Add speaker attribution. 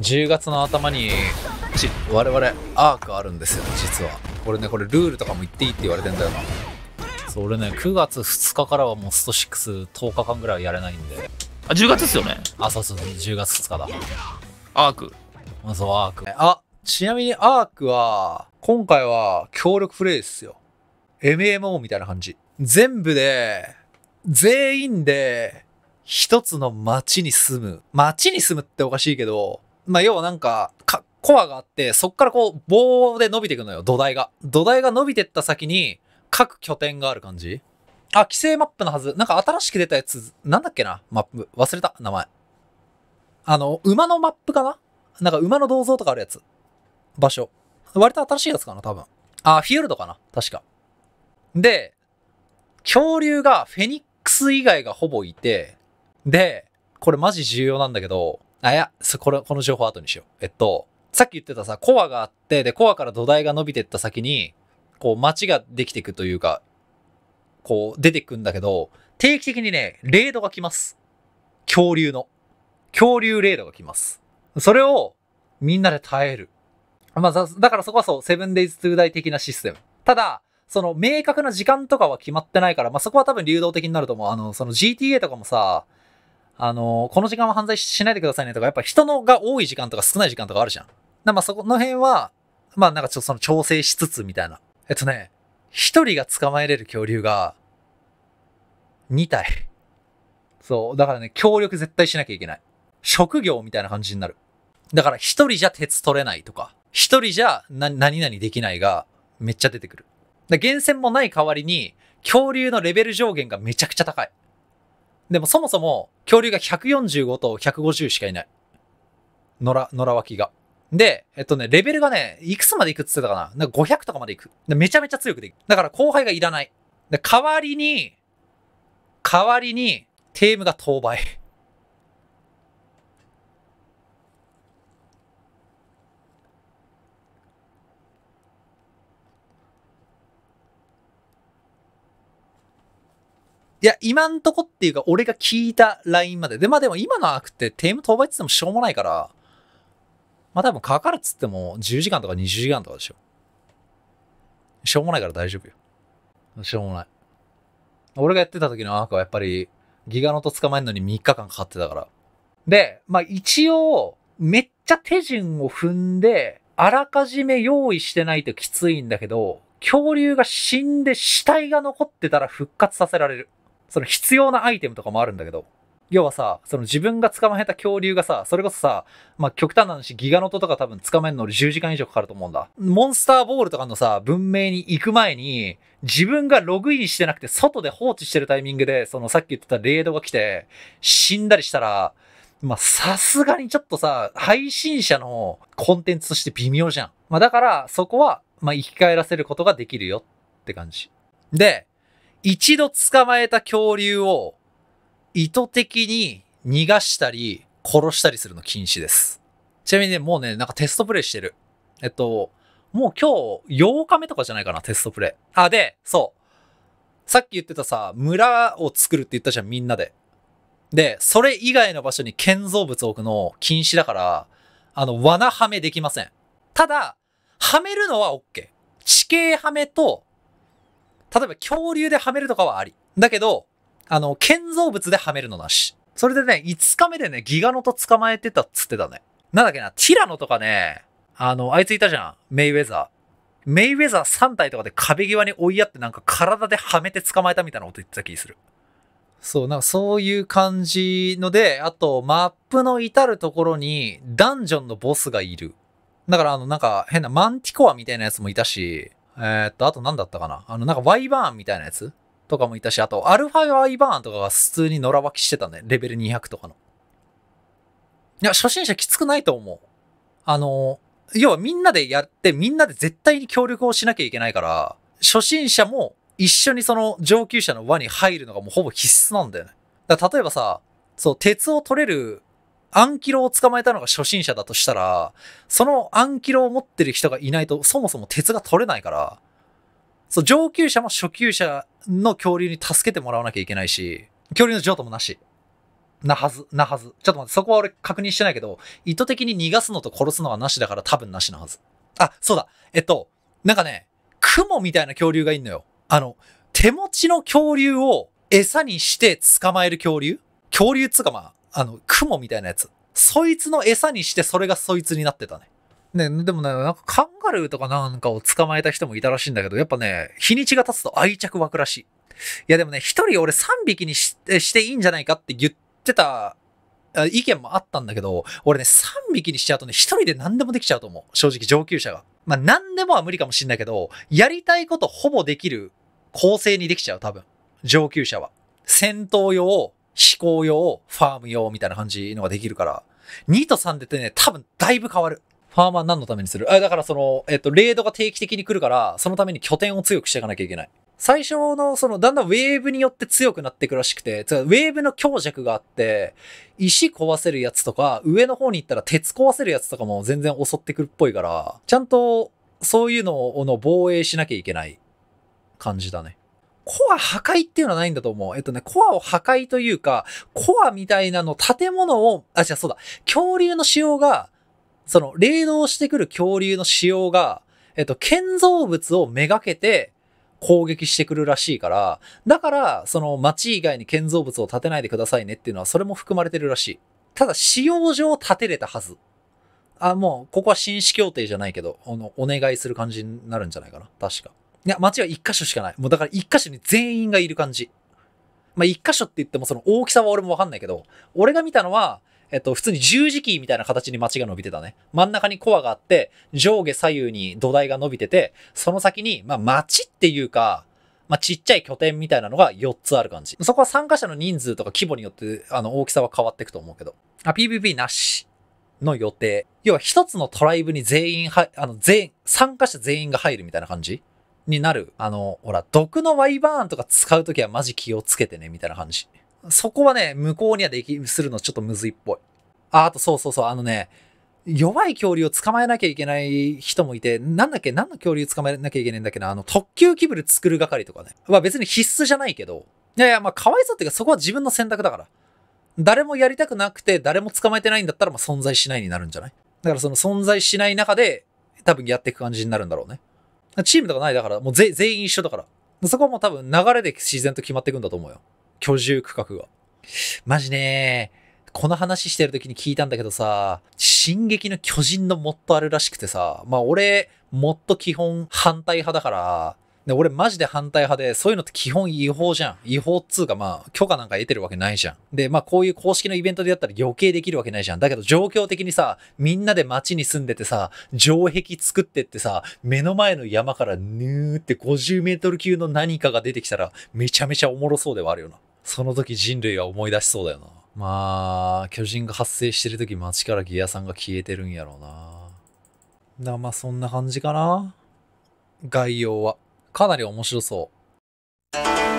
Speaker 1: 10月の頭にち我々アークあるんですよ実は。これねこれルールとかも言っていいって言われてんだよな。そう俺ね9月2日からはもうスト610日間ぐらいやれないんで。
Speaker 2: あ、10月っすよね？
Speaker 1: あそうそうそう10月2日だ。
Speaker 2: アーク。
Speaker 1: あそうアーク。あちなみにアークは今回は協力プレイですよ。MMO みたいな感じ。全部で全員で一つの町に住む。町に住むっておかしいけどまあ要はなんかかコアがあってそっからこう棒で伸びていくのよ土台が土台が伸びてった先に各拠点がある感じあ規制マップのはずなんか新しく出たやつなんだっけなマップ忘れた名前あの馬のマップかな？なんか馬の銅像とかあるやつ。場所。割と新しいやつかな、多分。あ、フィヨルドかな？確か。で、恐竜がフェニックス以外がほぼいて、で、これマジ重要なんだけど、あ、いや、そこれ、この情報後にしよう。えっと、さっき言ってたさ、コアがあって、で、コアから土台が伸びてった先に、こう、街ができていくというか、こう、出てくんだけど、定期的にね、レードが来ます。恐竜の。恐竜レードが来ます。それをみんなで耐える。まあ、だからそこはそう、セブンデイズトゥーダイ的なシステム。ただ、その明確な時間とかは決まってないから、まあ、そこは多分流動的になると思う。あの、その GTA とかもさ、あの、この時間は犯罪しないでくださいねとか、やっぱ人のが多い時間とか少ない時間とかあるじゃん。だまあそこの辺は、まあなんかちょっとその調整しつつみたいな。えっとね、一人が捕まえれる恐竜が、2体。そう。だからね、協力絶対しなきゃいけない。職業みたいな感じになる。だから一人じゃ鉄取れないとか、一人じゃな何々できないがめっちゃ出てくる。で厳選もない代わりに、恐竜のレベル上限がめちゃくちゃ高い。でもそもそも恐竜が145と150しかいない。野良、野良脇が。で、えっとね、レベルがね、いくつまでいくって言ってたかななんか500とかまでいく。めちゃめちゃ強くでいく。だから後輩がいらない。で、代わりに、代わりに、テームが当倍。いや、今んとこっていうか、俺が聞いたラインまで。で、まあでも今のアークってテーム当倍って言ってもしょうもないから、まあ多分かかるっつっても10時間とか20時間とかでしょ。しょうもないから大丈夫よ。しょうもない。俺がやってた時のアークはやっぱり、ギガノト捕まえるのに3日間かかってたから。で、まあ一応、めっちゃ手順を踏んで、あらかじめ用意してないときついんだけど、恐竜が死んで死体が残ってたら復活させられる。その必要なアイテムとかもあるんだけど。要はさ、その自分が捕まえた恐竜がさ、それこそさ、まあ、極端な話、ギガノトとか多分捕まえるのに10時間以上かかると思うんだ。モンスターボールとかのさ、文明に行く前に、自分がログインしてなくて、外で放置してるタイミングで、そのさっき言ってたレードが来て、死んだりしたら、まあ、さすがにちょっとさ、配信者のコンテンツとして微妙じゃん。まあ、だから、そこは、まあ、生き返らせることができるよって感じ。で、一度捕まえた恐竜を意図的に逃がしたり殺したりするの禁止です。ちなみにね、もうね、なんかテストプレイしてる。えっと、もう今日8日目とかじゃないかな、テストプレイ。あ、で、そう。さっき言ってたさ、村を作るって言ったじゃん、みんなで。で、それ以外の場所に建造物を置くの禁止だから、あの、罠はめできません。ただ、はめるのは OK。地形はめと、例えば恐竜ではめるとかはあり。だけど、あの、建造物ではめるのなし。それでね、5日目でね、ギガノト捕まえてたっつってたね。なんだっけな、ティラノとかね、あの、あいついたじゃん。メイウェザー。メイウェザー3体とかで壁際に追いやってなんか体ではめて捕まえたみたいなこと言ってた気する。そう、なんかそういう感じので、あと、マップの至るところにダンジョンのボスがいる。だからあの、なんか変なマンティコアみたいなやつもいたし、えーっと、あと何だったかな？あの、なんかワイバーンみたいなやつ？とかもいたし、あと、アルファワイバーンとかが普通に野良湧きしてたね。レベル200とかの。いや、初心者きつくないと思う。あの、要はみんなでやって、みんなで絶対に協力をしなきゃいけないから、初心者も一緒にその上級者の輪に入るのがもうほぼ必須なんだよね。だ例えばさ、そう、鉄を取れるアンキロを捕まえたのが初心者だとしたら、そのアンキロを持ってる人がいないと、そもそも鉄が取れないから、そう、上級者も初級者の恐竜に助けてもらわなきゃいけないし、恐竜の譲渡もなし。なはず、なはず。ちょっと待って、そこは俺確認してないけど、意図的に逃がすのと殺すのはなしだから多分なしなはず。あ、そうだ。えっと、なんかね、雲みたいな恐竜がいんのよ。あの、手持ちの恐竜を餌にして捕まえる恐竜？恐竜っつうかまあ、あの、雲みたいなやつ。そいつの餌にしてそれがそいつになってたね。ね、でもね、なんかカンガルーとかなんかを捕まえた人もいたらしいんだけど、やっぱね、日にちが経つと愛着湧くらしい。いやでもね、一人俺3匹にししていいんじゃないかって言ってた意見もあったんだけど、俺ね、3匹にしちゃうとね、一人で何でもできちゃうと思う。正直上級者が。まあ何でもは無理かもしんないけど、やりたいことほぼできる構成にできちゃう、多分。上級者は。戦闘用、飛行用、ファーム用みたいな感じのができるから、2と3でてね、多分だいぶ変わる。ファーマー何のためにする？あ、だからその、えっと、レードが定期的に来るから、そのために拠点を強くしていかなきゃいけない。最初の、その、だんだんウェーブによって強くなっていくらしくて、ウェーブの強弱があって、石壊せるやつとか、上の方に行ったら鉄壊せるやつとかも全然襲ってくるっぽいから、ちゃんと、そういうのをの防衛しなきゃいけない感じだね。コア破壊っていうのはないんだと思う。えっとね、コアを破壊というか、コアみたいなの、建物を、あ、じゃそうだ、恐竜の仕様が、その、霊動してくる恐竜の仕様が、えっと、建造物をめがけて攻撃してくるらしいから、だから、その町以外に建造物を建てないでくださいねっていうのは、それも含まれてるらしい。ただ、使用上建てれたはず。あ、もう、ここは紳士協定じゃないけど、あの、お願いする感じになるんじゃないかな。確か。いや、町は一箇所しかない。もうだから一箇所に全員がいる感じ。まあ、一箇所って言ってもその大きさは俺もわかんないけど、俺が見たのは、えっと、普通に十字キーみたいな形に街が伸びてたね。真ん中にコアがあって、上下左右に土台が伸びてて、その先に、まあ、街っていうか、まあ、ちっちゃい拠点みたいなのが4つある感じ。そこは参加者の人数とか規模によって、あの、大きさは変わっていくと思うけど。あ、PVP なしの予定。要は一つのトライブに全員は、あの、全、参加者全員が入るみたいな感じになる。あの、ほら、毒のワイバーンとか使うときはマジ気をつけてね、みたいな感じ。そこはね、向こうにはでき、するのちょっとむずいっぽい。あ、あとそうそうそう、あのね、弱い恐竜を捕まえなきゃいけない人もいて、なんだっけ、何の恐竜捕まえなきゃいけないんだっけな、あの、特級キブル作る係とかね。まあ別に必須じゃないけど、いやいや、まあかわいそうっていうか、そこは自分の選択だから。誰もやりたくなくて、誰も捕まえてないんだったら、まあ存在しないになるんじゃない？だからその存在しない中で、多分やっていく感じになるんだろうね。チームとかないだから、もう全員一緒だから。そこはもう多分流れで自然と決まっていくんだと思うよ。居住区画が。マジねこの話してる時に聞いたんだけどさ、進撃の巨人のモッドあるらしくてさ、まあ俺、もっと基本反対派だから、で俺マジで反対派で、そういうのって基本違法じゃん。違法っつうかまあ、許可なんか得てるわけないじゃん。で、まあこういう公式のイベントでやったら余計できるわけないじゃん。だけど状況的にさ、みんなで街に住んでてさ、城壁作ってってさ、目の前の山からぬーって50メートル級の何かが出てきたら、めちゃめちゃおもろそうではあるよな。その時人類は思い出しそうだよな。まあ、巨人が発生してる時街からギアさんが消えてるんやろうな。だまあそんな感じかな。概要は。かなり面白そう。